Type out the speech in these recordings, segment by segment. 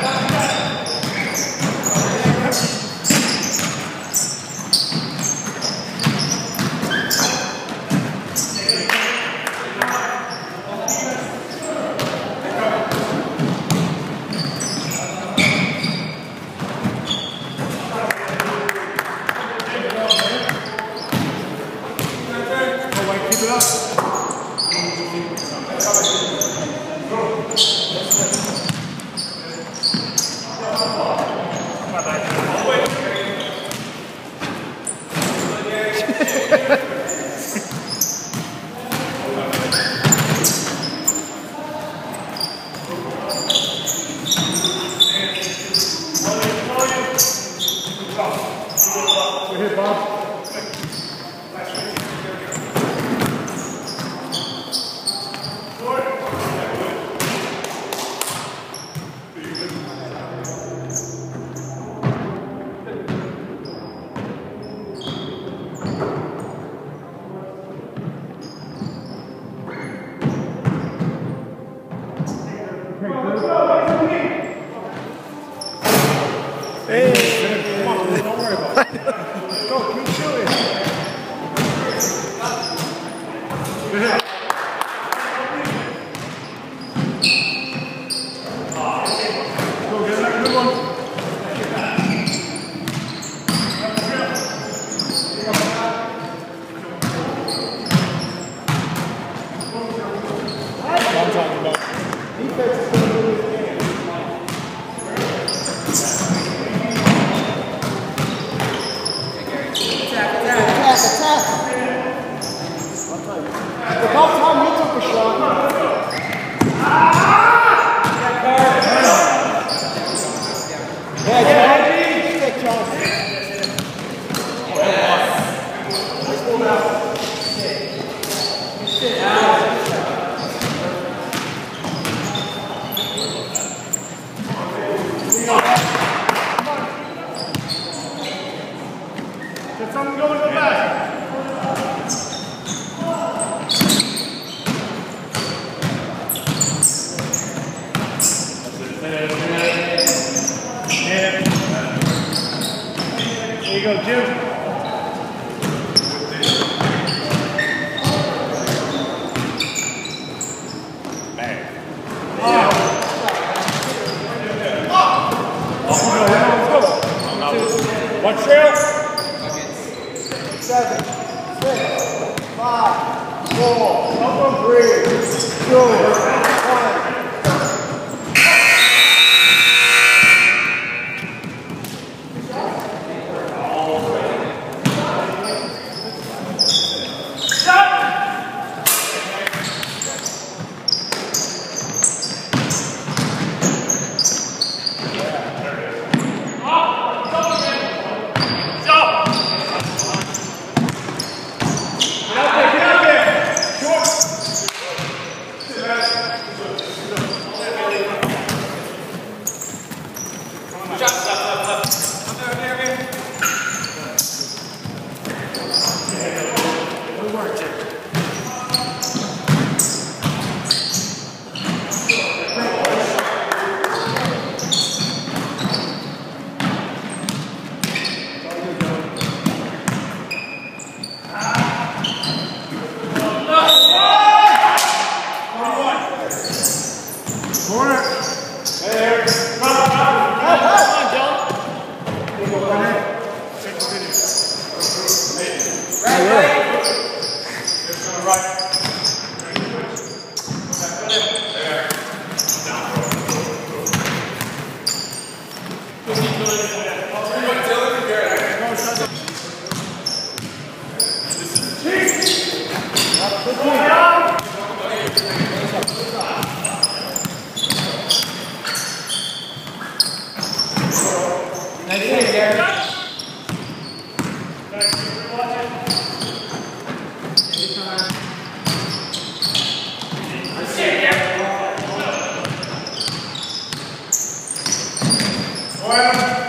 Bye. Get something going in the back. go, Jim. Seven, six, five, four, number three, two. Gracias. Come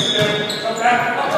Tá Obrigado.